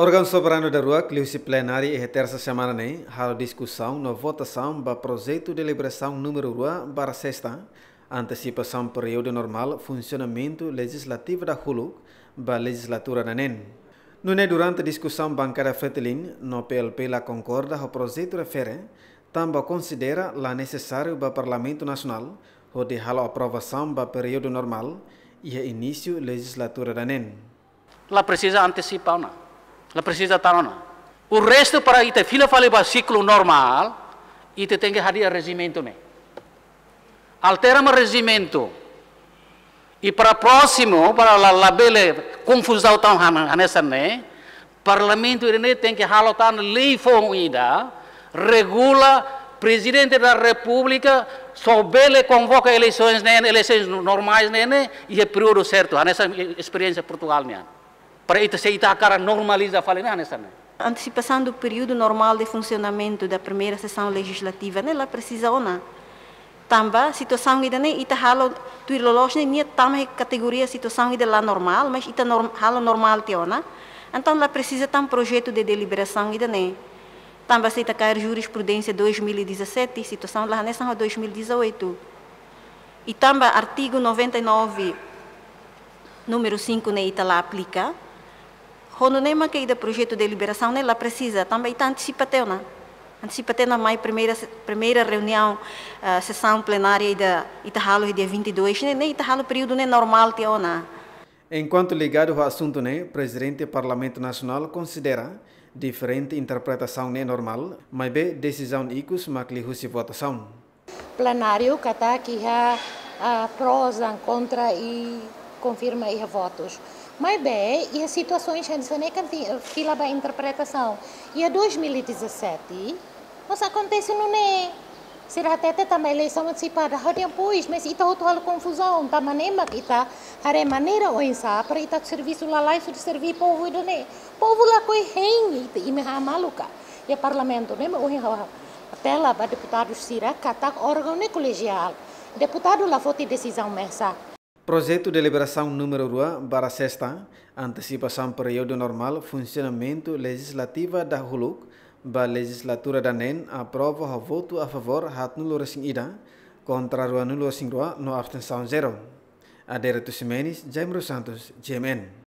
órgão soberano da rua, Cliusi Plenária e terça semana nem, há discussão na votação para projeto de deliberação número 1 para sexta, antecipação período normal, funcionamento legislativo da Hulu, para legislatura da NEN. No é durante a discussão bancária Fretilin, no PLP la concorda o projeto refere, também considera la necessário para o Parlamento Nacional, onde há a aprovação para período normal e início legislatura da NEN. La precisa antecipar, não? La precisa estar, não? O resto para ite fila fale para ciclo normal, ite tem que hadir regimento, né? Altera o regimento. E para próximo, para a labele confusão tão nessa, né? Parlamento ele tem que halotar lei ida, regula presidente da República soubele convoca eleições né, eleições normais né, e é período certo nessa experiência Portugal né. Para isso se a cara normaliza falei né nessa né. Antecipação do período normal de funcionamento da primeira sessão legislativa, né, ela precisa ou não. Também situação ida né, ita halo tu lolos né, nia também categoria situação ida lá normal, mas ita halo normal teona. Então ela precisa ter um projeto de deliberação ida né. Também aceita cair jurisprudência 2017, situação lá nessa 2018. E também artigo 99, número 5, né, ita lá aplica. Quando nem que ida projeto de liberação, né, ela precisa também está antecipativa, né? Antecipativa na mais primeira primeira reunião, uh, sessão plenária da Itahalo dia 22, né, nem Itahalo período né normal teona. Enquanto ligado ao assunto, né, presidente do Parlamento Nacional considera diferente interpretação nem normal, mas bem decisão icus husi votação. Plenário kata que ha uh, prós contra e confirma e votos. Mas bem, e as situações que fila da interpretação. E a 2017, mas acontece no NE. Será até também eleição antecipada, há depois, mas está outra confusão, está maneira que está, há maneira ou para está serviço lá lá, isso de servir povo do né. Povo lá coi rei, e me maluca. E o parlamento, né, o até lá, para deputados sira, kata órgão né colegial. Deputado lá foi decisão mesa. Projeto de Liberação número 2 para sexta, antecipação período normal, funcionamento legislativo da HULUC, ba legislatura da NEN aprova o voto a favor hat nulo resing ida, contra rua nulo resing rua no abstenção zero. Adere Tusimenis, Jaimro Santos, GMN.